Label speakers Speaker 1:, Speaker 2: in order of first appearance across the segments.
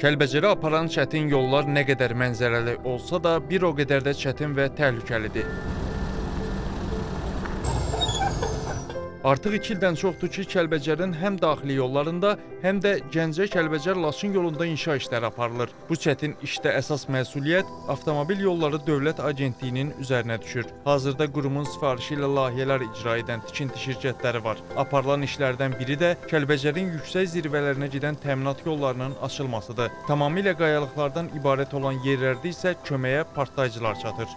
Speaker 1: Kəlbəcərə aparan çətin yollar nə qədər mənzərəli olsa da, bir o qədər də çətin və təhlükəlidir. Artıq 2 ildən çoxdur ki, Kəlbəcərin həm daxili yollarında, həm də Gəncə-Kəlbəcər-Laçın yolunda inşa işləri aparılır. Bu çətin işdə əsas məsuliyyət Avtomobil Yolları Dövlət Agentliyinin üzərinə düşür. Hazırda qurumun sifarişi ilə layihələr icra edən tikinti şirkətləri var. Aparılan işlərdən biri də Kəlbəcərin yüksək zirvələrinə gedən təminat yollarının açılmasıdır. Tamamilə qayalıqlardan ibarət olan yerlərdə isə köməyə partlayıcılar çatır.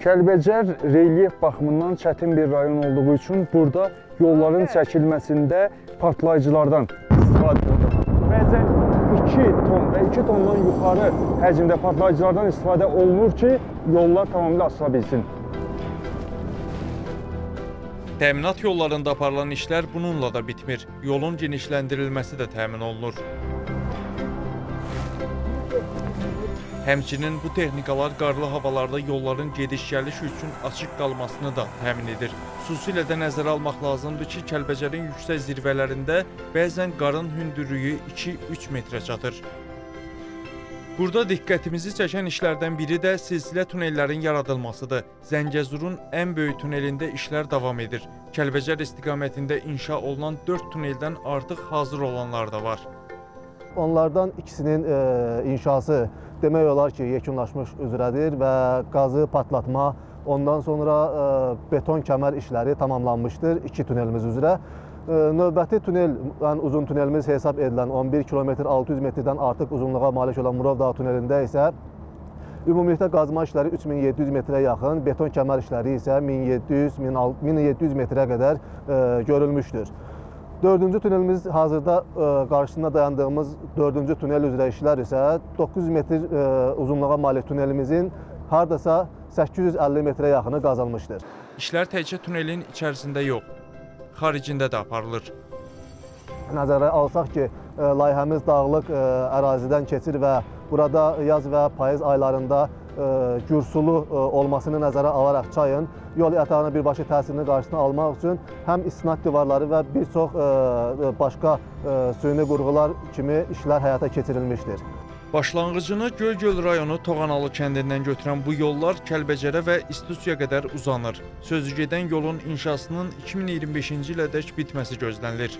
Speaker 2: Kəlbəcər relyef baxımından çətin bir rayon olduğu üçün burada yolların çəkilməsində partlayıcılardan istifadə olunur. Bəzən 2 ton və 2 tondan yuxarı həcmdə partlayıcılardan istifadə olunur ki, yollar tamamilə açıla bilsin.
Speaker 1: Təminat yollarında aparılan işlər bununla da bitmir. Yolun genişləndirilməsi də təmin olunur. Həmçinin bu texnikalar qarlı havalarda yolların gediş-gəliş üçün açıq qalmasını da təmin edir. Xüsusilə də nəzərə almaq lazımdır ki, Kəlbəcərin yüksək zirvələrində bəzən qarın hündürlüyü 2-3 metrə çatır. Burada diqqətimizi çəkən işlərdən biri də silsilə tunellərin yaradılmasıdır. Zəngəzurun ən böyük tunelində işlər davam edir. Kəlbəcər istiqamətində inşa olunan 4 tuneldən artıq hazır olanlar da var.
Speaker 3: Onlardan ikisinin e, inşası demək olar ki, yekunlaşmış üzrədir və qazı partlatma, ondan sonra e, beton kəmər işləri tamamlanmışdır iki tunelimiz üzrə. E, növbəti tunel, yəni uzun tunelimiz hesab edilən 11 kilometr 600 metrdən artıq uzunluğa malik olan Murov Dağı tunelində isə Ümumilikdə qazma işləri 3700 metrə yaxın, beton kəmər işləri isə 1700, 1700 metrə qədər e, görülmüşdür. Dördüncü tunelimiz hazırda e, qarşısında dayandığımız dördüncü tunel üzrə işlər isə 900 metr e, uzunluğa malik tunelimizin hardasa 850 metrə yaxını qazılmışdır.
Speaker 1: İşlər təkcə tunelin içərisində yox, xaricində də aparılır.
Speaker 3: Nəzərə alsaq ki, e, layihəmiz dağlıq ərazidən keçir və burada yaz və payız aylarında gürsulu olmasını nəzərə alaraq çayın yol yatağına birbaşa təsirini qarşısını almaq üçün həm istinad divarları və bir çox başqa süni qurğular kimi işlər həyata keçirilmişdir.
Speaker 1: Başlanğıcını Göygöl rayonu Toğanalı kəndindən götürən bu yollar Kəlbəcərə və İstisusya qədər uzanır. Sözü gedən yolun inşasının 2025-ci ilədək bitməsi gözlənilir.